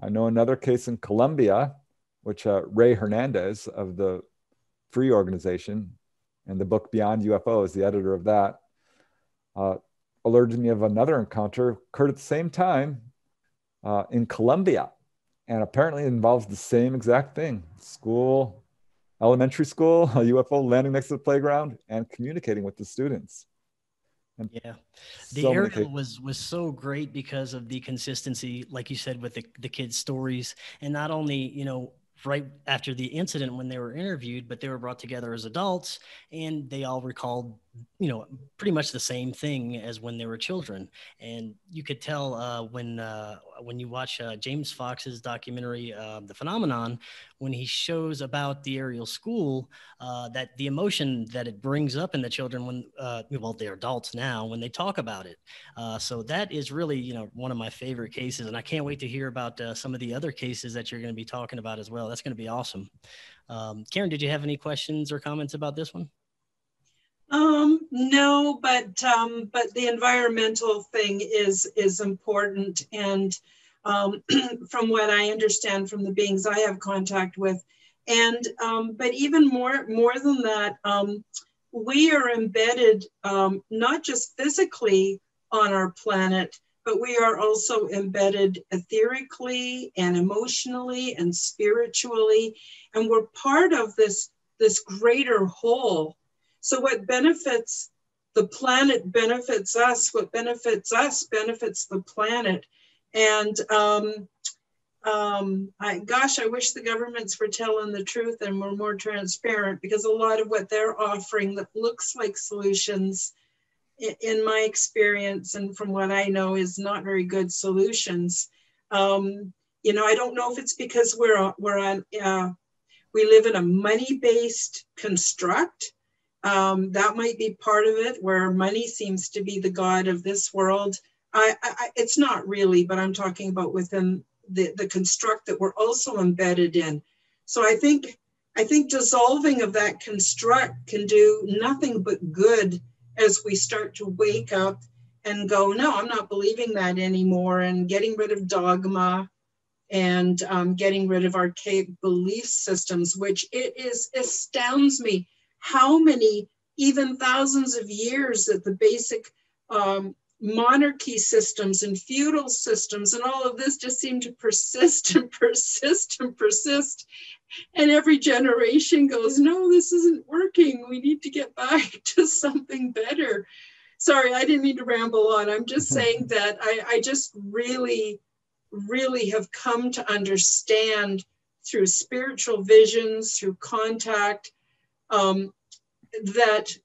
I know another case in Colombia, which uh, Ray Hernandez of the Free Organization and the book Beyond UFO is the editor of that, uh, alerted me of another encounter occurred at the same time uh, in Colombia. And apparently it involves the same exact thing school elementary school, a UFO landing next to the playground, and communicating with the students. And yeah, the so Ariel was was so great because of the consistency, like you said, with the the kids' stories, and not only you know right after the incident when they were interviewed, but they were brought together as adults and they all recalled, you know, pretty much the same thing as when they were children. And you could tell uh, when uh, when you watch uh, James Fox's documentary, uh, The Phenomenon, when he shows about the Ariel school, uh, that the emotion that it brings up in the children when, uh, well, they're adults now when they talk about it. so that is really, you know, one of my favorite cases, and I can't wait to hear about some of the other cases that you're going to be talking about as well. That's going to be awesome. Um, Karen, did you have any questions or comments about this one? Um, no, but um, but the environmental thing is is important, and um, from what I understand from the beings I have contact with, and um, but even more more than that, um, we are embedded um, not just physically on our planet, but we are also embedded etherically and emotionally and spiritually, and we're part of this this greater whole so, what benefits the planet benefits us, what benefits us benefits the planet. And um, um, I, gosh, I wish the governments were telling the truth and were more transparent because a lot of what they're offering that looks like solutions, in, my experience and from what I know, is not very good solutions. Um, you know, I don't know if it's because we're we're on uh, we live in a money-based construct um, that might be part of it, where money seems to be the god of this world. I, I, it's not really, but I'm talking about within the, the construct that we're also embedded in. So I think I think dissolving of that construct can do nothing but good as we start to wake up and go, no, I'm not believing that anymore, and getting rid of dogma and um, getting rid of archaic belief systems, which it is astounds me how many, even thousands of years that the basic um, monarchy systems and feudal systems and all of this just seem to persist and persist and persist. And every generation goes, no, this isn't working. We need to get back to something better. sorry, I didn't mean to ramble on. I'm just saying that I, I just really, really have come to understand through spiritual visions, through contact, um, that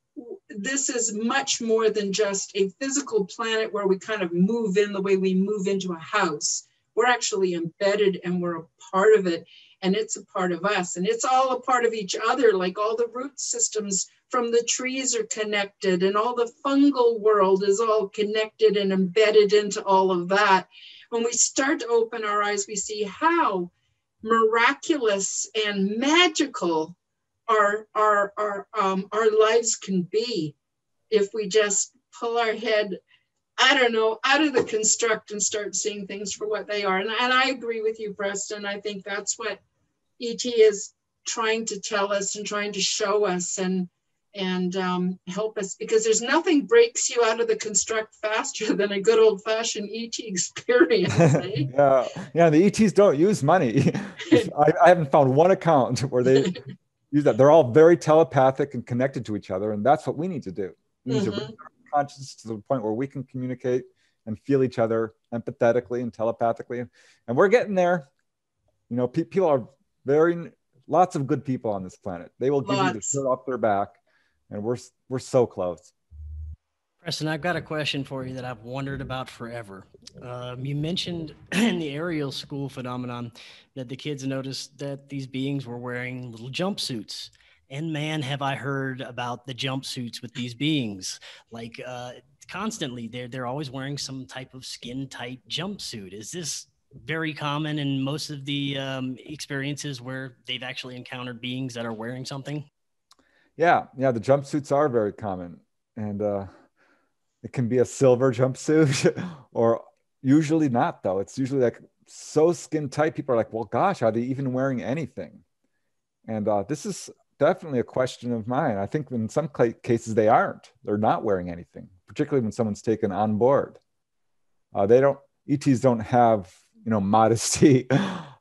this is much more than just a physical planet where we kind of move in the way we move into a house. We're actually embedded and we're a part of it, and it's a part of us, and it's all a part of each other, like all the root systems from the trees are connected, and all the fungal world is all connected and embedded into all of that. When we start to open our eyes, we see how miraculous and magical our our our um, our lives can be if we just pull our head I don't know, out of the construct and start seeing things for what they are. And, and I agree with you, Preston. I think that's what ET is trying to tell us and trying to show us and and um, help us because there's nothing breaks you out of the construct faster than a good old fashioned ET experience. Eh? yeah, yeah. The ETs don't use money. I, I haven't found one account where they use that. They're all very telepathic and connected to each other, and that's what we need to do. We need mm-hmm. to conscious to the point where we can communicate and feel each other empathetically and telepathically, and we're getting there. You know, pe- people are very lots of good people on this planet. They will give lots. you the shirt off their back, and we're we're so close. Preston, I've got a question for you that I've wondered about forever. Um, you mentioned in the Ariel school phenomenon that the kids noticed that these beings were wearing little jumpsuits. And man, have I heard about the jumpsuits with these beings. Like uh, constantly, they're, they're always wearing some type of skin tight jumpsuit. Is this very common in most of the um, experiences where they've actually encountered beings that are wearing something? Yeah, yeah, the jumpsuits are very common. And, uh, it can be a silver jumpsuit or usually not though. It's usually like so skin tight. People are like, well, gosh, are they even wearing anything? And uh, this is definitely a question of mine. I think in some cases they aren't. They're not wearing anything, particularly when someone's taken on board. Uh, they don't. ETs don't have you know modesty.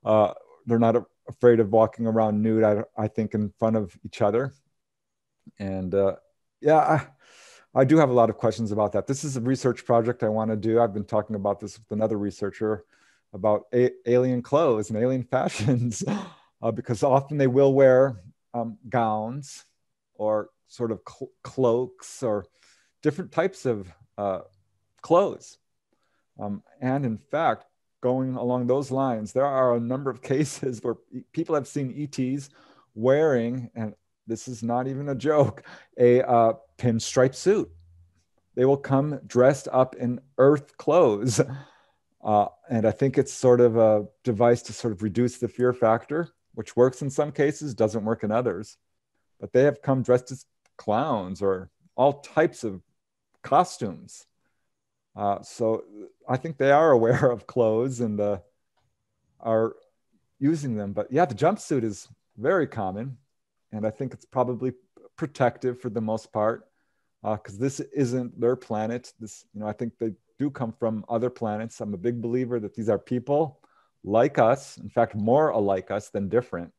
Uh, they're not afraid of walking around nude. I, I think in front of each other. And uh, yeah, I do have a lot of questions about that. This is a research project I want to do. I've been talking about this with another researcher about alien clothes and alien fashions uh, because often they will wear um, gowns or sort of cl- cloaks or different types of uh, clothes. Um, and in fact, going along those lines, there are a number of cases where people have seen ETs wearing, and this is not even a joke, a uh, pinstripe suit. They will come dressed up in earth clothes. Uh, and I think it's sort of a device to sort of reduce the fear factor, which works in some cases, doesn't work in others. But they have come dressed as clowns or all types of costumes. Uh, so I think they are aware of clothes and uh, are using them. But yeah, the jumpsuit is very common. And I think it's probably protective for the most part because uh, this isn't their planet. This, you know, I think they do come from other planets. I'm a big believer that these are people like us, in fact, more alike us than different.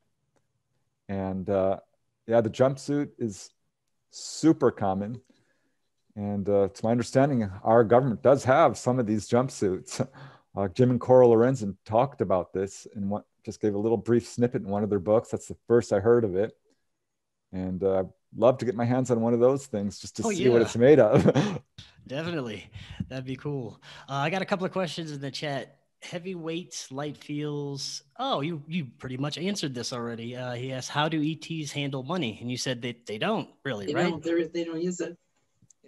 And uh, yeah, the jumpsuit is super common. And uh, to my understanding, our government does have some of these jumpsuits. Uh, Jim and Coral Lorenzen talked about this and what, just gave a little brief snippet in one of their books. That's the first I heard of it. And uh, love to get my hands on one of those things just to oh, see yeah. what it's made of. Definitely. That'd be cool. Uh, I got a couple of questions in the chat. Heavy weights, light feels. Oh, you you pretty much answered this already. Uh, he asked, "How do ETs handle money?" And you said that they don't really, they right? Don't, they don't use it.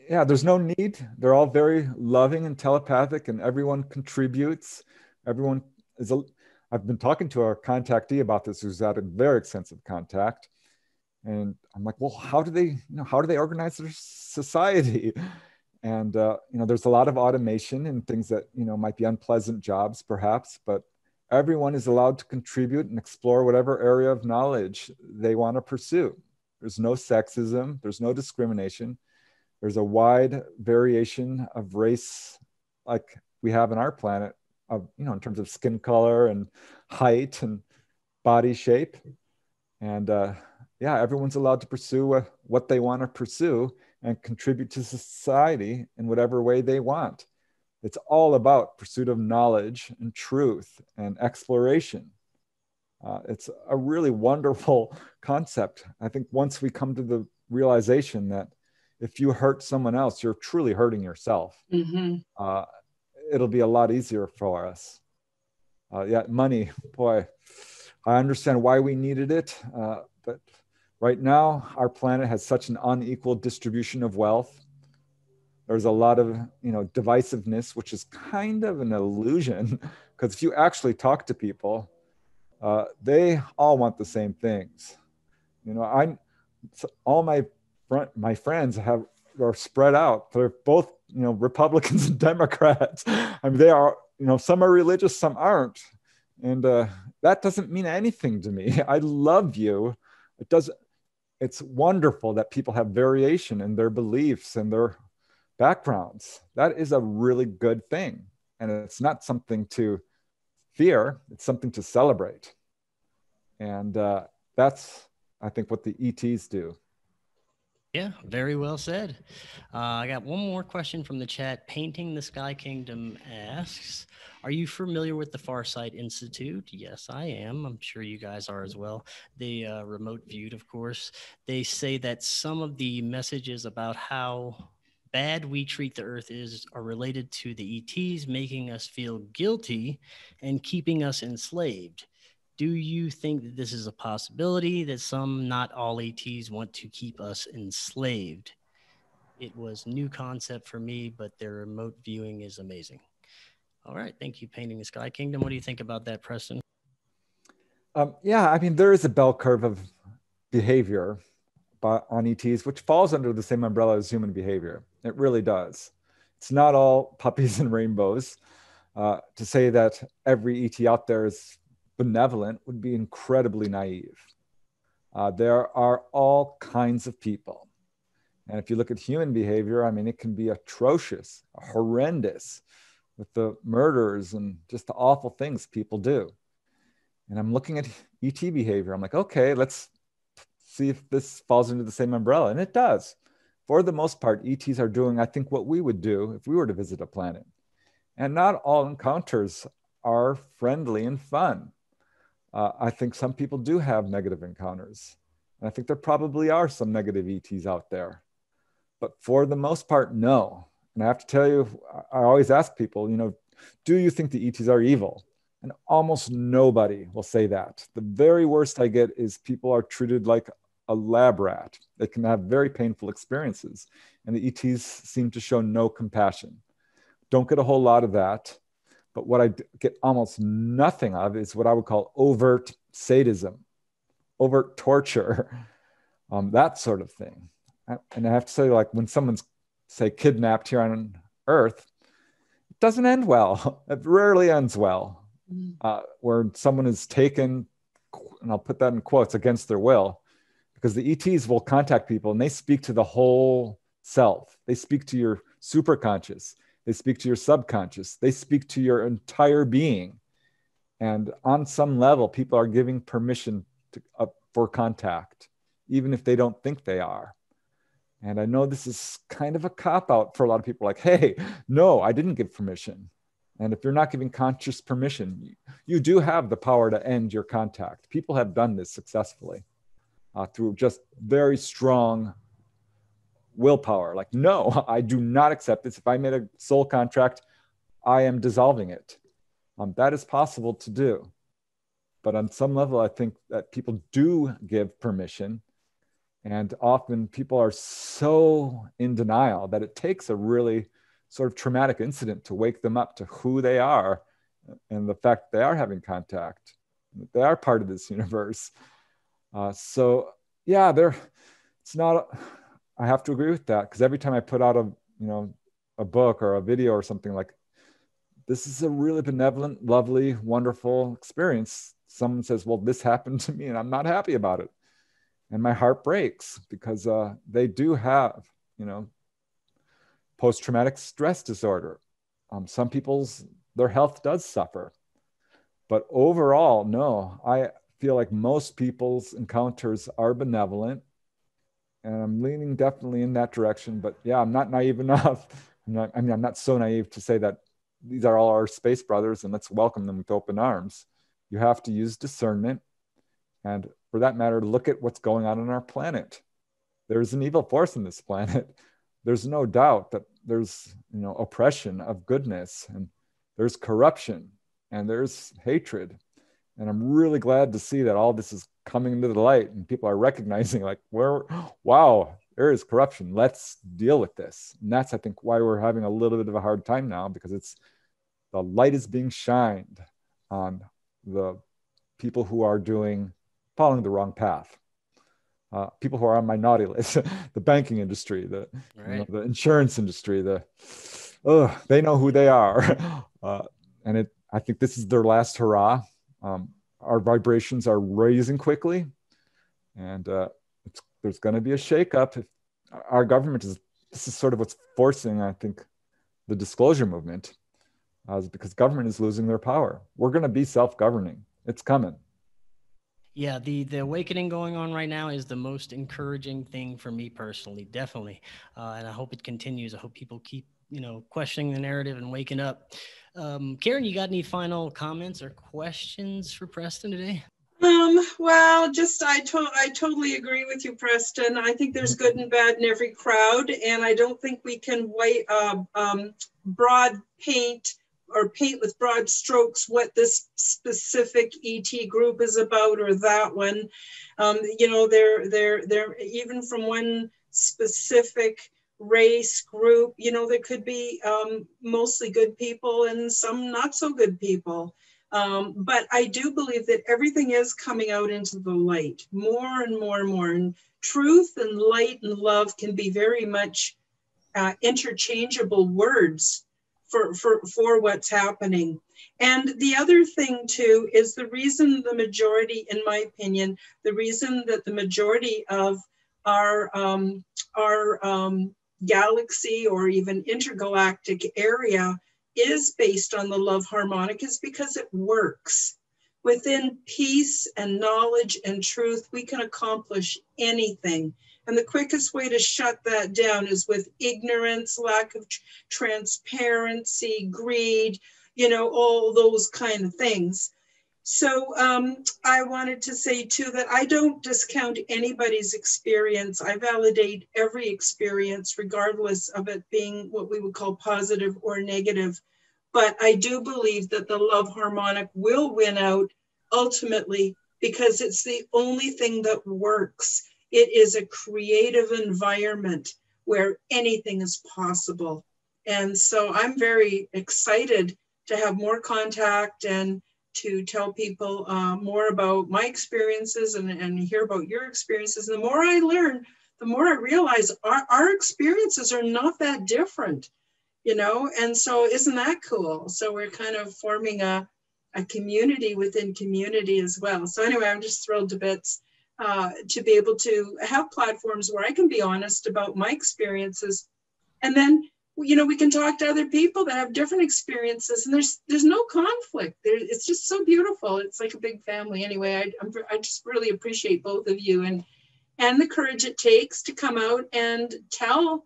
Yeah, there's no need. They're all very loving and telepathic, and everyone contributes. Everyone is. A, I've been talking to our contactee about this, who's had a very extensive contact, and i'm like well how do they you know how do they organize their society? And uh, you know there's a lot of automation and things that you know might be unpleasant jobs perhaps but everyone is allowed to contribute and explore whatever area of knowledge they want to pursue. There's no sexism there's no discrimination. There's a wide variation of race like we have in our planet of you know in terms of skin color and height and body shape. And uh, yeah, everyone's allowed to pursue uh, what they want to pursue. and contribute to society in whatever way they want. It's all about pursuit of knowledge and truth and exploration. Uh, it's a really wonderful concept. I think once we come to the realization that if you hurt someone else, you're truly hurting yourself. Mm-hmm. Uh, it'll be a lot easier for us. Uh, yeah, money, boy, I understand why we needed it, uh, but right now our planet has such an unequal distribution of wealth. There's a lot of you know divisiveness, which is kind of an illusion, because if you actually talk to people, uh, they all want the same things. You know, I'm all my my friends have are spread out. They're both you know Republicans and Democrats. I mean, they are you know some are religious, some aren't, and uh, that doesn't mean anything to me. I love you. It doesn't. It's wonderful that people have variation in their beliefs and their backgrounds. That is a really good thing, and it's not something to fear. It's something to celebrate, and uh, that's I think what the ETs do. Yeah, very well said. Uh, I got one more question from the chat. Painting the Sky Kingdom asks, "Are you familiar with the Farsight Institute?" Yes, I am. I'm sure you guys are as well. The uh, remote viewed, of course. They say that some of the messages about how bad we treat the Earth is are related to the ETs making us feel guilty and keeping us enslaved do you think that this is a possibility that some, not all ETs, want to keep us enslaved? It was new concept for me, but their remote viewing is amazing. All right, thank you, Painting the Sky Kingdom. What do you think about that, Preston? Um, yeah, I mean, there is a bell curve of behavior on ETs, which falls under the same umbrella as human behavior. It really does. It's not all puppies and rainbows. Uh, to say that every ET out there is benevolent would be incredibly naive. Uh, there are all kinds of people. And if you look at human behavior, I mean, it can be atrocious, horrendous with the murders and just the awful things people do. And I'm looking at ET behavior. I'm like, okay, let's see if this falls into the same umbrella. And it does. For the most part, ETs are doing, I think, what we would do if we were to visit a planet. And not all encounters are friendly and fun uh, I think some people do have negative encounters. And I think there probably are some negative ETs out there. But for the most part, no. And I have to tell you, I always ask people, you know, do you think the ETs are evil? And almost nobody will say that. The very worst I get is people are treated like a lab rat. They can have very painful experiences. And the ETs seem to show no compassion. Don't get a whole lot of that. But what I get almost nothing of is what I would call overt sadism, overt torture, um, that sort of thing. And I have to say, like when someone's say kidnapped here on Earth, it doesn't end well. It rarely ends well. Mm. Uh, where someone is taken, and I'll put that in quotes, against their will, because the ETs will contact people and they speak to the whole self. They speak to your superconscious. They speak to your subconscious. They speak to your entire being. And on some level, people are giving permission to, uh, for contact, even if they don't think they are. And I know this is kind of a cop out for a lot of people like, hey, no, I didn't give permission. And if you're not giving conscious permission, you do have the power to end your contact. People have done this successfully uh, through just very strong willpower. Like, no, I do not accept this. If I made a soul contract, I am dissolving it. Um, that is possible to do. But on some level, I think that people do give permission. And often people are so in denial that it takes a really sort of traumatic incident to wake them up to who they are and the fact they are having contact. They are part of this universe. Uh, so, yeah, they're, it's not, I have to agree with that because every time I put out a you know a book or a video or something like this is a really benevolent, lovely, wonderful experience. Someone says, "Well, this happened to me, and I'm not happy about it," and my heart breaks because uh, they do have you know post-traumatic stress disorder. Um, some people's their health does suffer, but overall, no. I feel like most people's encounters are benevolent and I'm leaning definitely in that direction. But yeah, I'm not naive enough. I'm not, I mean, I'm not so naive to say that these are all our space brothers and let's welcome them with open arms. You have to use discernment. And for that matter, look at what's going on on our planet. There's an evil force in this planet. There's no doubt that there's you know oppression of goodness and there's corruption and there's hatred. And I'm really glad to see that all this is coming into the light and people are recognizing like where wow there is corruption. Let's deal with this. And that's i think why we're having a little bit of a hard time now because it's the light is being shined on the people who are doing following the wrong path. Uh, people who are on my naughty list the banking industry the right. you know, the insurance industry the oh they know who they are. Uh, and it i think this is their last hurrah. Um, our vibrations are raising quickly, and uh, there's going to be a shakeup. If our government is this is sort of what's forcing, I think, the disclosure movement, uh, because government is losing their power. We're going to be self-governing. It's coming. Yeah, the the awakening going on right now is the most encouraging thing for me personally, definitely, uh, and I hope it continues. I hope people keep you know questioning the narrative and waking up. Um, Karen, you got any final comments or questions for Preston today? Um, well, just I to- I totally agree with you, Preston. I think there's good and bad in every crowd, and I don't think we can white uh, um, broad paint or paint with broad strokes what this specific ET group is about or that one. Um, you know, they're they're they're even from one specific race, group. You know, there could be um, mostly good people and some not so good people. Um, but I do believe that everything is coming out into the light more and more and more. And truth and light and love can be very much uh, interchangeable words for, for, for what's happening. And the other thing, too, is the reason the majority, in my opinion, the reason that the majority of our, um, our um, galaxy or even intergalactic area is based on the love harmonic is because it works. Within peace and knowledge and truth, we can accomplish anything. And the quickest way to shut that down is with ignorance, lack of tr- transparency, greed, you know, all those kind of things. So um, I wanted to say too that I don't discount anybody's experience. I validate every experience, regardless of it being what we would call positive or negative. But I do believe that the love harmonic will win out ultimately because it's the only thing that works. It is a creative environment where anything is possible. And so I'm very excited to have more contact and to tell people uh, more about my experiences and, and hear about your experiences. And the more I learn, the more I realize our, our experiences are not that different, you know? And so isn't that cool? So we're kind of forming a, a community within community as well. So anyway, I'm just thrilled to bits uh, to be able to have platforms where I can be honest about my experiences and then you know we can talk to other people that have different experiences and there's there's no conflict. There, it's just so beautiful. It's like a big family. Anyway I, I'm, I just really appreciate both of you and and the courage it takes to come out and tell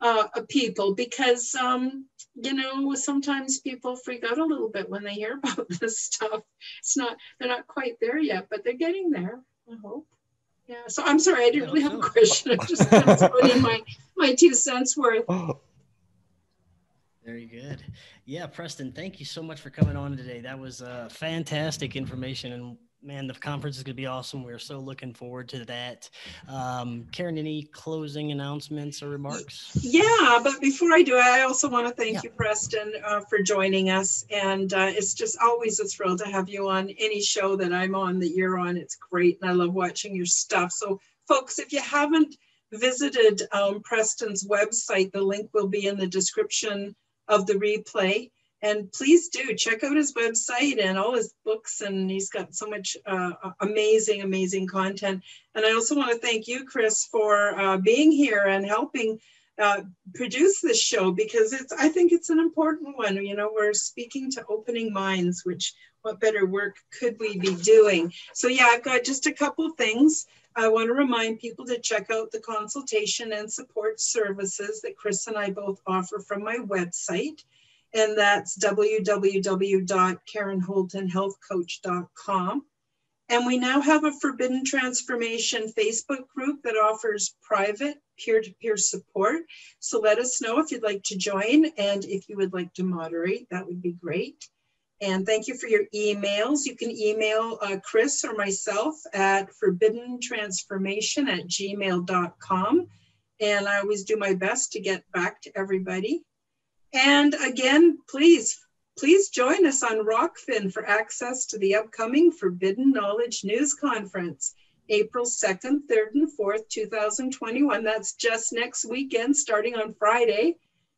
uh, people because um, you know sometimes people freak out a little bit when they hear about this stuff. It's not they're not quite there yet but they're getting there i hope. Yeah so i'm sorry i didn't really have a question. I'm just kind of in my my two cents worth Very good. Yeah, Preston, thank you so much for coming on today. That was uh, fantastic information. And man, the conference is going to be awesome. We're so looking forward to that. Um, Karen, any closing announcements or remarks? Yeah, but before I do, I also want to thank yeah. you, Preston, uh, for joining us. And uh, it's just always a thrill to have you on any show that I'm on that you're on. It's great. And I love watching your stuff. So, folks, if you haven't visited um, Preston's website, the link will be in the description of the replay. And please do check out his website and all his books. And he's got so much uh, amazing, amazing content. And I also want to thank you, Chris, for uh, being here and helping uh, produce this show because it's I think it's an important one. You know, we're speaking to opening minds, which what better work could we be doing? So yeah, I've got just a couple things. I want to remind people to check out the consultation and support services that Chris and I both offer from my website. And that's www.karenholtonhealthcoach.com. And we now have a Forbidden Transformation Facebook group that offers private peer to peer support. So let us know if you'd like to join and if you would like to moderate, that would be great. And thank you for your emails. You can email uh, Chris or myself at forbiddentransformation at gmail.com. And I always do my best to get back to everybody. And again, please, please join us on Rokfin for access to the upcoming Forbidden Knowledge News Conference, April 2nd, 3rd, and 4th, 2021. That's just next weekend, starting on Friday.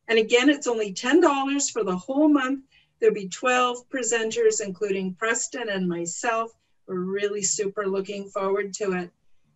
And again, it's only $10 for the whole month There'll be 12 presenters, including Preston and myself. We're really super looking forward to it.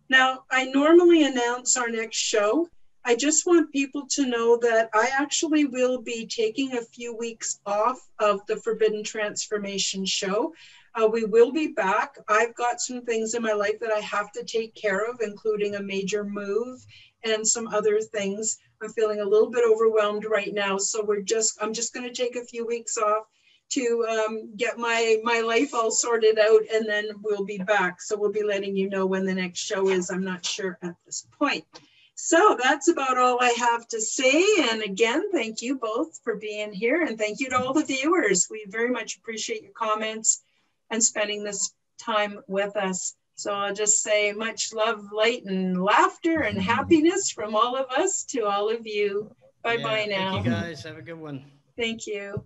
Now, I normally announce our next show. I just want people to know that I actually will be taking a few weeks off of the Forbidden Transformation show. Uh, we will be back. I've got some things in my life that I have to take care of, including a major move and some other things. I'm feeling a little bit overwhelmed right now, so we're just I'm just going to take a few weeks off to um, get my my life all sorted out and then we'll be back so we'll be letting you know when the next show is i'm not sure at this point so that's about all i have to say. And again thank you both for being here. And thank you to all the viewers. We very much appreciate your comments and spending this time with us. So i'll just say much love light and laughter and mm-hmm. happiness from all of us to all of you. Bye bye yeah, now thank you guys. Have a good one. Thank you